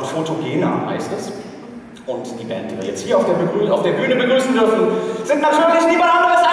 mitgebracht. Photogena heißt es. Und die Band, die wir jetzt hier auf der, Begrü auf der Bühne begrüßen dürfen, sind natürlich niemand anderes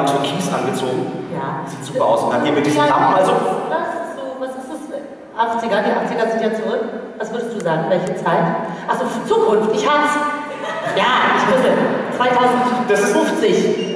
in Türkis angezogen. Ja. Sieht super aus. Und dann hier mit diesen Lampen, also. Das ist so, was ist das? 80er, die 80er sind ja zurück. Was würdest du sagen? Welche Zeit? Achso, Zukunft, ich hab's. Ja, ich wusste. 2050.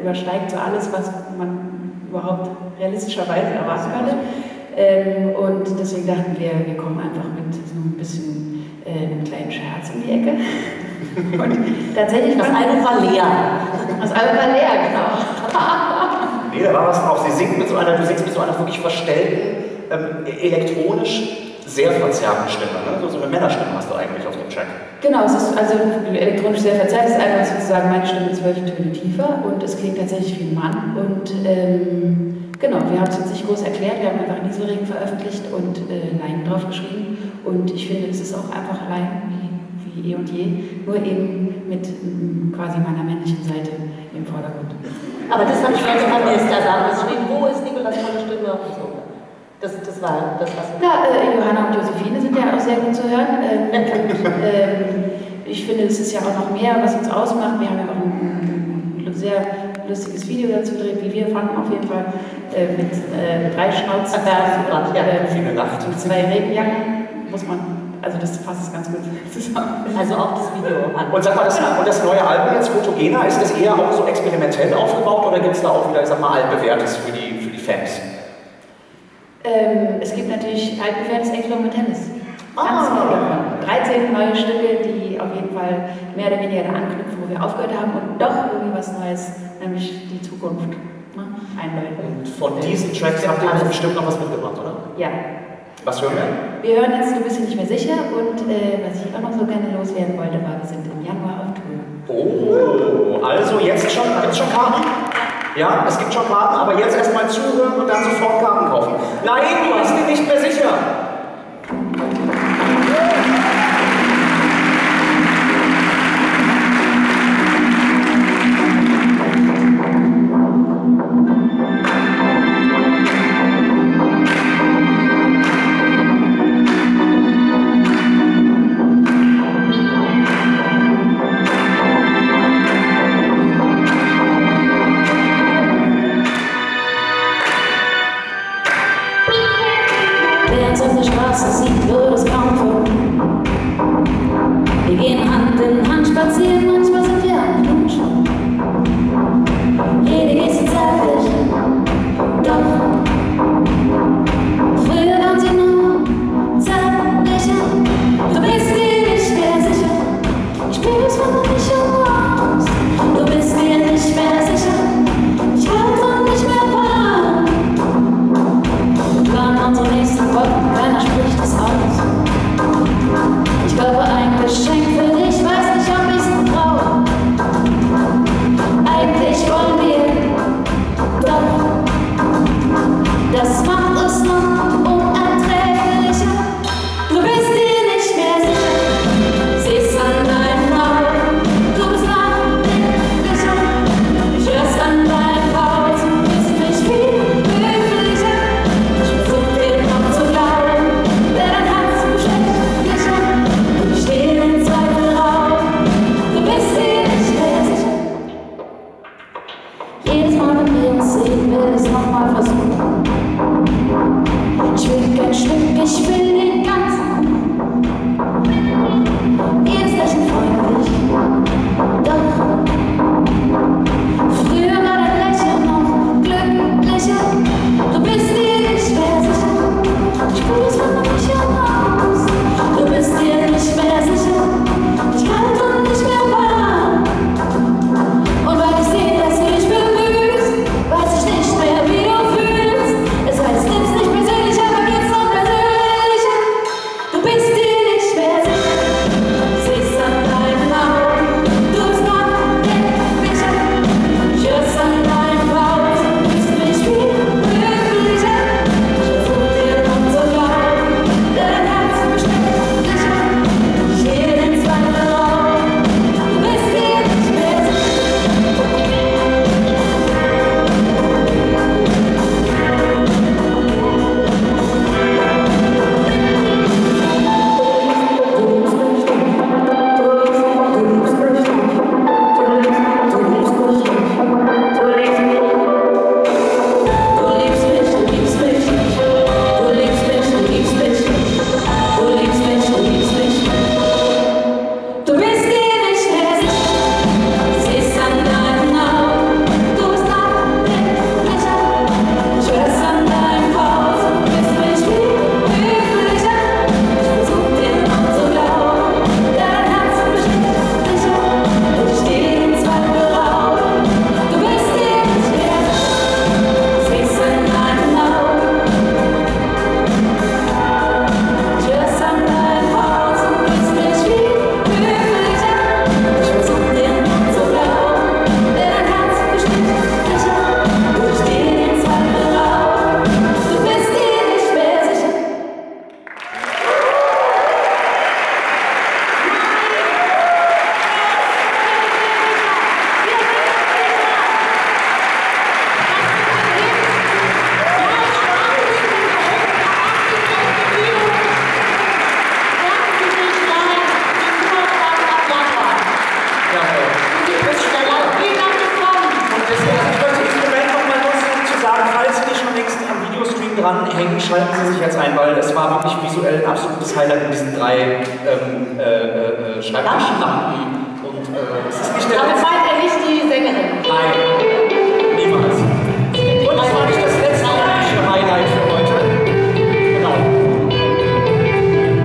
übersteigt so alles, was man überhaupt realistischerweise erwarten könnte. Ähm, und deswegen dachten wir, wir kommen einfach mit so ein bisschen äh, einem kleinen Scherz um die Ecke. Und tatsächlich. Das Album war leer. Das Album war leer, genau. nee, da war was auch. Sie singt mit so einer, du singst mit so einer wirklich verstellten, ähm, elektronisch sehr verzerrten Stimme. Ne? So, so eine Männerstimme hast du eigentlich auf dem Track. Genau, es ist also elektronisch sehr verzerrt. Es ist einfach sozusagen meine Stimme zwölf Töne tiefer und es klingt tatsächlich wie ein Mann. Und ähm, genau, wir haben es uns nicht groß erklärt. Wir haben einfach Nieselregen veröffentlicht und äh, Laien draufgeschrieben. Und ich finde, es ist auch einfach Laien wie, wie eh und je, nur eben mit m, quasi meiner männlichen Seite im Vordergrund. Aber das habe ich ganz vermisst. Da sagen wir, wo ist Nikolas tolle Stimme? So. Das, das war das, was. Ja, äh, Johanna und Josephine sind ja auch sehr gut zu hören. Ähm, ähm, ich finde, es ist ja auch noch mehr, was uns ausmacht. Wir haben ja auch ein, ein sehr lustiges Video dazu gedreht, wie wir fanden, auf jeden Fall. Äh, mit äh, drei Schnauzbären und äh, Nacht. zwei Regenjacken. Muss man also das fasst es ganz gut zusammen. Also auch das Video an. Und sag mal, das, und das neue Album jetzt, Photogena, ist das eher auch so experimentell aufgebaut oder gibt es da auch wieder, ich sag mal, altbewährtes für die, für die Fans? Ähm, es gibt natürlich Explore mit Tennis. Ganz ah. viele davon. 13 neue Stücke, die auf jeden Fall mehr oder weniger da anknüpfen, wo wir aufgehört haben und doch irgendwie was Neues, nämlich die Zukunft ne, einläuten. Und von diesen Tracks habt ihr bestimmt noch was mitgebracht, oder? Ja. Was hören wir? Wir hören jetzt, du bist nicht mehr sicher und äh, was ich auch noch so gerne loswerden wollte, war, wir sind im Januar auf Tour. Oh, also jetzt schon, jetzt schon Karten? Ja, es gibt schon Karten, aber jetzt erstmal zuhören und dann sofort Karten kaufen. Nein, du bist dir nicht mehr sicher. dranhängen, schalten Sie sich jetzt ein, weil es war wirklich visuell ein absolutes Highlight in diesen drei ähm, äh, äh, äh Schreibtischlampen. Und äh, es ist nicht der Damit meint er nicht die Sängerin. Nein.